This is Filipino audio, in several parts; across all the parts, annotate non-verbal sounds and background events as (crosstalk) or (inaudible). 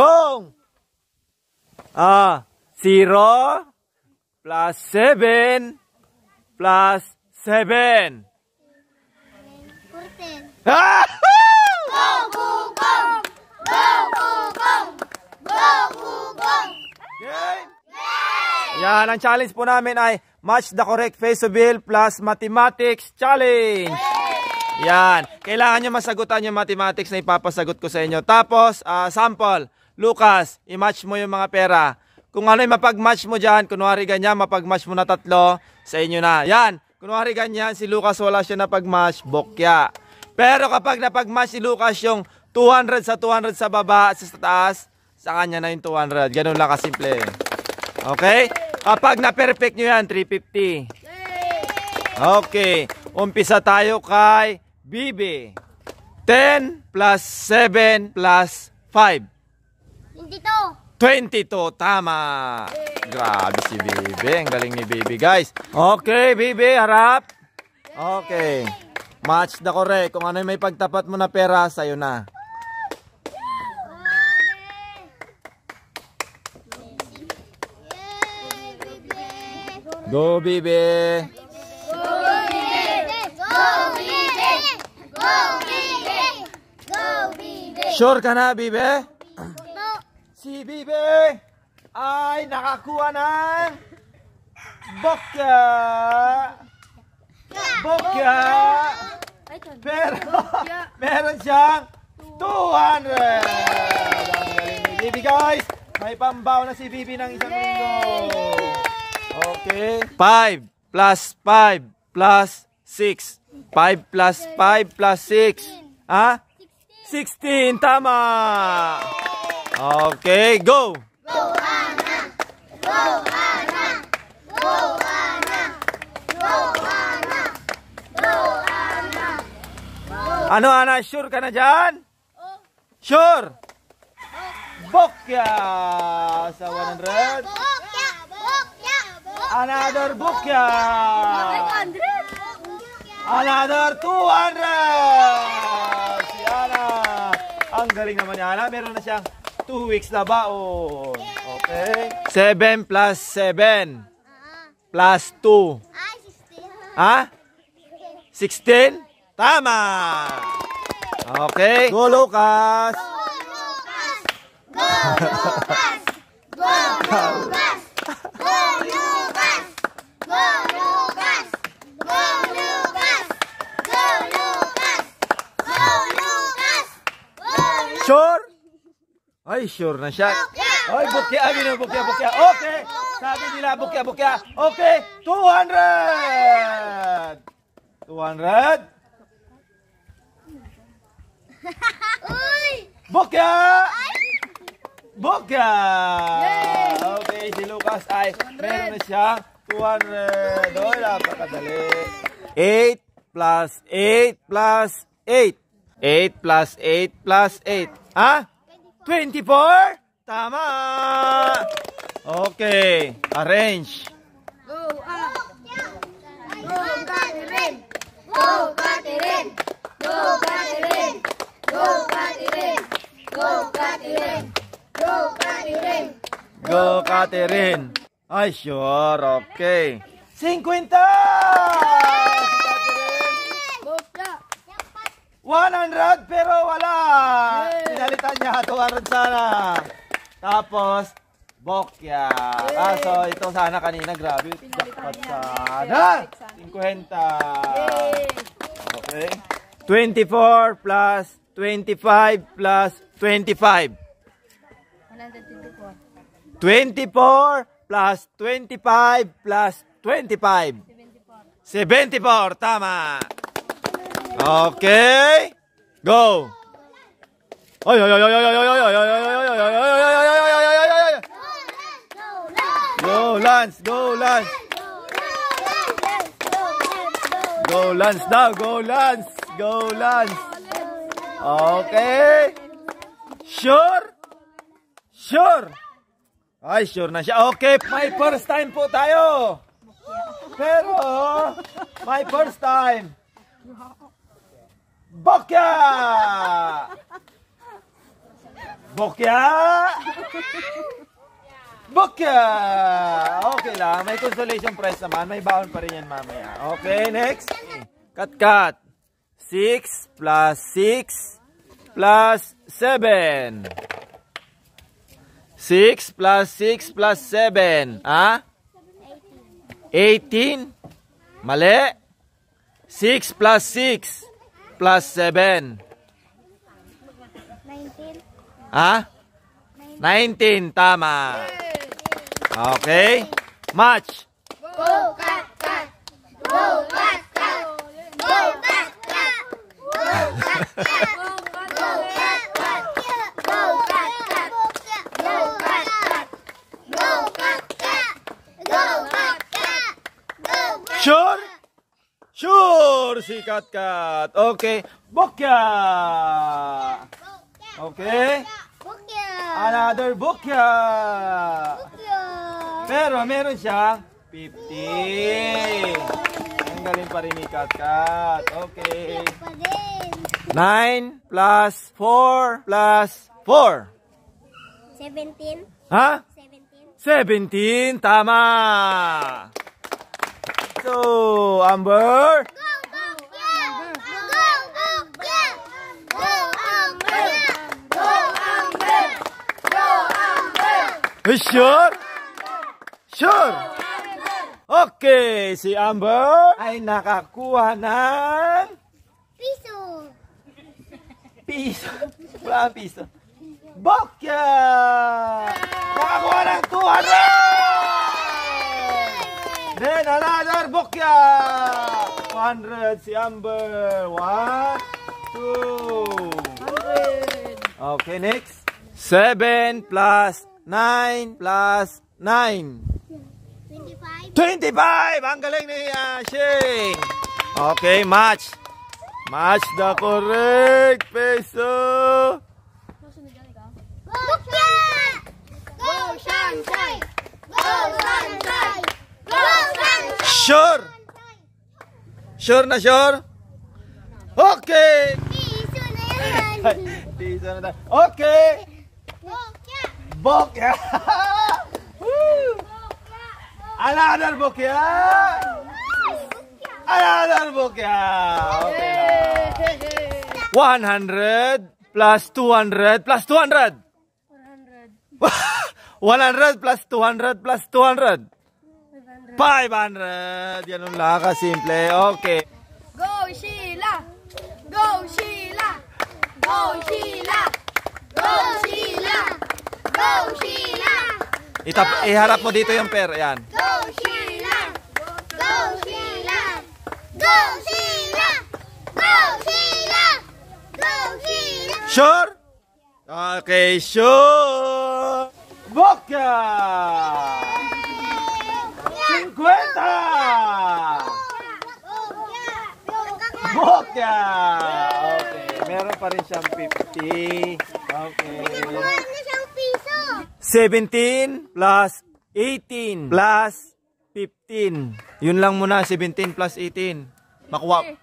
Kung ah, 0 plus 7 plus 7. Ah! Go, Gugong! Go, Gugong! Go, Gugong! Game! Yan, ang challenge po namin ay match the correct face bill plus mathematics challenge. Yan. Kailangan nyo masagutan yung mathematics na ipapasagot ko sa inyo. Tapos, ah, sample. Lucas, i-match mo yung mga pera. Kung ano yung mapag-match mo dyan, kunwari ganyan, mapag-match mo na tatlo, sa inyo na. Yan. Kunwari ganyan, si Lucas wala siya napag-match, bokya. Pero kapag napag-match si Lucas yung 200 sa 200 sa baba, sa taas, sa kanya na yung 200. Ganun lang kasimple. Okay? Kapag na-perfect nyo yan, 350. Okay. Umpisa tayo kay Bibi. 10 plus 7 plus 5. Hindi to. 22. Tama. Grabe si Bibi. Ang galing ni Bibi, guys. Okay, Bibi. Harap. Okay. Match the correct. Kung ano may pagtapat mo na pera, sa'yo na. Go, Bibi. Go, Bibe! Go, Bibe! Go, Bibe! Go, Bibe! Sure ka na, Bibi? Si Bibi ay nakakuha ng bokya. Bokya. Pero meron siyang 200. Ang galing ni Bibi guys. May pambaw na si Bibi ng isang linggo. Okay. 5 plus 5 plus 6. 5 plus 5 plus 6. Ha? 16. Tama. Oke, go. Anu, go anak. Go anak. Go anak. Go anak. Go. Ano anak sure kana jan? Sure. Bok ya. Sawan Andre. Bok ya. Bok ya. Another bok ya. Another 200. Si Ana. Ang galing naman Ana. Meron na siyang 2 weeks na baon. Okay. 7 plus 7 plus 2. Ay, sister. Ha? 16? Tama! Okay. Go, Lucas! Go, Lucas! Go, Lucas! Go, Lucas! Go, Lucas! Go, Lucas! Go, Lucas! Go, Lucas! Go, Lucas! Sure? Ay, sure na siya. Ay, bukya. Ay, gino, bukya, bukya. Okay. Sabi nila, bukya, bukya. Okay. 200! 200? Uy! Bukya! Bukya! Okay, si Lucas ay meron na siyang 200. Oh, napakadali. 8 plus 8 plus 8. 8 plus 8 plus 8. Ha? 24? Tama! Okay, arrange. Go, Catherine! Go, Catherine! Go, Catherine! Go, Catherine! Go, Catherine! Go, Catherine! Go, Catherine. Ay, sure. Okay. 50! 100 pero wala. Pinalitan niya 200 sana. Tapos Bokya. Ah, so ito sana kanina, grabe. Jackpot sana. 50. Okay. 24 plus 25 plus 25. 24 plus 25 plus 25. 74. Tama. Okay. Go. Ay ay ay ay ay ay ay ay ay ay ay ay ay Go Lance, go Lance. Go Lance daw, go Lance. Go Lance. Okay. Sure? Sure. Ay, sure na siya. Okay, my first time po tayo. Pero, my first time. Bokya! Bokya! Bokya! Okay lang. May consolation prize naman. May baon pa rin yan mamaya. Okay, next. Cut. 6 plus 6 plus 7. 6 plus 6 plus 7. Ah? 18. Mali. 6 plus 6 plus 7. 19. Ha? 19. Tama. Okay. Match. Go, cut, cut. Go, cut, cut. Go, cut, cut. Go, cut, cut. Go, cut, cut. Go, cut, cut. Go, cut, cut. Go, cut, cut. Go, cut, cut. Go, cut. Sure? Sure, si Kat Kat. Okay. Bokya. Okay. Bukya. Another bokya. Bukya. Pero meron siyang 50. Ang galing pa rin ni Kat Kat. Okay. Pa din. 9 plus 4 plus 4. 17. Ha? 17. 17. Tama. So, Amber. Go, Eh, sure. Sure. Oke, si Amber. Aina kakuanan. Pisau. Pisau. Bukan pisau. Bokya. Kakuanan Tuhan. Then another Bokya. 100 si Amber. One, two. Oke, next. 7 plus 9 plus 9. 25. 25! Ang galing ni uh, Shane. Okay, match. Match the correct peso. Bukya! Go, Sunshine! Go, Sunshine! Go, Sunshine! Sure? Sure na sure? Okay! Piso (laughs) Bok ya. (laughs) Ala ada bok ya. Ala ada bok ya. Okay. 100 nah. plus 200 plus 200. 100. 100 plus 200 plus 200. 500. Yan ang laka simple. Okay. Go Sheila. Go Sheila. Go Sheila. Go Sheila. Go, Sheila! Itap iharap mo dito yung per. Yan. Go, Sheila! Go, Sheila! Go, Sheila! Go, Sheila! Go, Sheila! Sure? Okay, sure. Bokya! 50! Bokya! Okay, meron pa rin siyang 50. Okay. Siyang piso. 17 plus 18 plus 15. Yun lang muna, 17 plus 18. Makuha.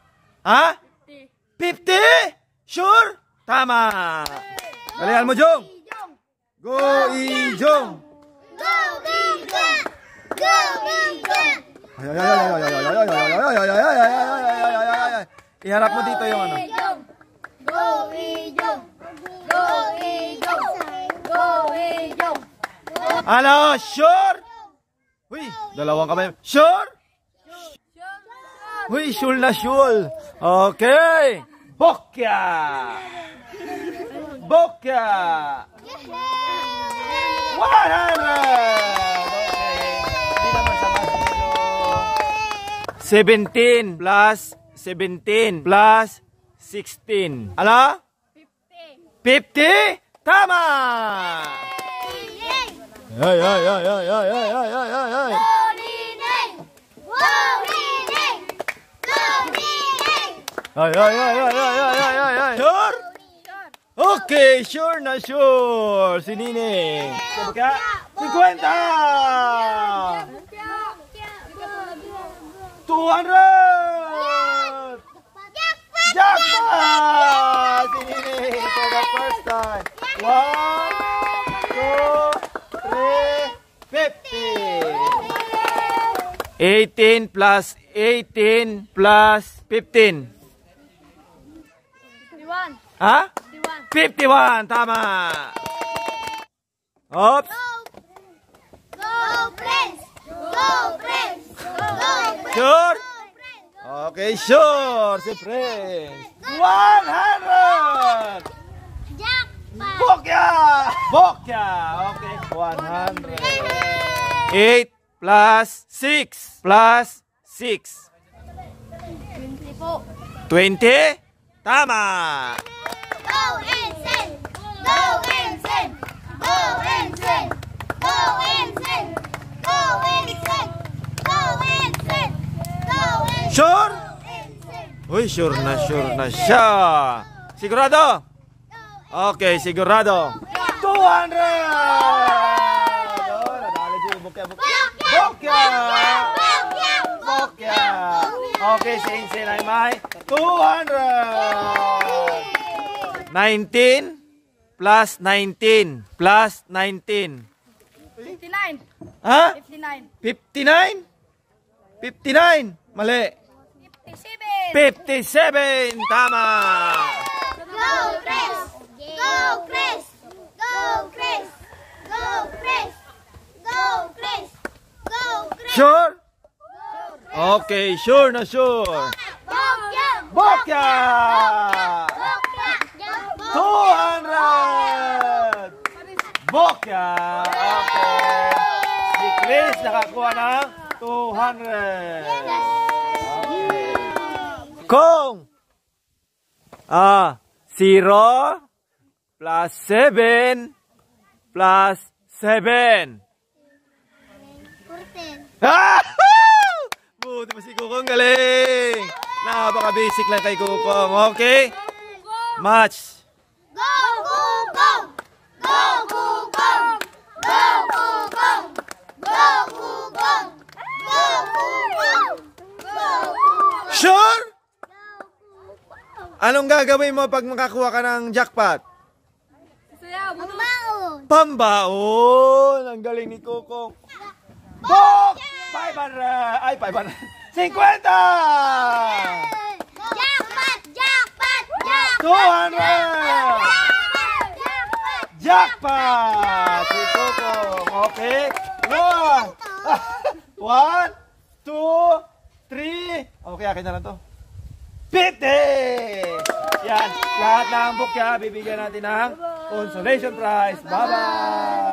Ha? 50? Sure? Tama. Galingan mo, Jong. Go, Ijong. Go, Bigga! Go, Bigga! Ay, ay, ay, ay, ay, ay, ay, ay, ay, ay, ay, ay, ay, ay, ay, ay, ay. Iharap mo dito yung ano. Ijong! Go, Ijong! Go, Ijong! Go, Ijong! Ano? Sure? Uy, dalawang kamay. Sure? Uy, sure na sure. Okay. Bokya. Bokya. 100. Okay. Hindi naman sama sa 17 plus 17 plus 16. Ano? 50. 50? Tama! Ay, ay, ay, ay, ay, ay, ay, ay, ay, ay. Holiday! Holiday! Holiday! Ay, ay, ay, ay, ay, ay, ay, ay, ay. Sure? Okay, sure na sure. Si Nining. Sabi ka? 50! 200! Jackpot! Si Nining for the first time. One, two, three, fifty. 18 plus 18 plus 15. 51. Ha? 51. 51. Tama. Oops. Go, friends! Go, friends! Go, friends! Sure? Go, friends! Okay, sure. Si Prince. 100. Jackpot! Bokya! Bokya! Okay, 100. 8 plus 6 plus 6. 20 po. 20? Tama. Go, Ensign! Go, Ensign! Go, Ensign! Go, Ensign! Go, Ensign! Go, Ensign! Go, Ensign! Sure? Uy, sure na sure na siya. Sigurado? Okay, sigurado. 200! Oh, nadali si Bokya. Bokya! Bokya! Bokya! Okay, si Insel ay may 200! 19 plus 19 plus 19. 59. Ha? 59. 59? 59? Mali. 57. 57! Tama! Go, Chris! Go, Chris! Go, Chris! Go, Chris! Go, Chris! Go, Chris! Sure? Okay, sure na sure. Bokya! Bokya! Bokya! 200! Bokya! Okay. Si Chris nakakuha ng 200. Okay. Kung ah, 0 plus 7 plus 7. 14. Ah! Buti pa si Kukong galing. Napaka-basic lang kay Kukong. Okay? Match. Go, go, go! Go, go, go! Go, go, go! Go, go, go! Go, Sure? Anong gagawin mo pag makakuha ka ng jackpot? Pambaon! Ang galing ni Kukong. Bok! 500! Ay, 500. 50! (laughs) Jackpot! Jackpot! Jackpot! 200! Jackpot! Si Kukong. Okay? One! (laughs) One, two, three. Okay, akin na lang to. 50! Yan. Lahat ng bukya, bibigyan natin ng consolation prize. Bye-bye!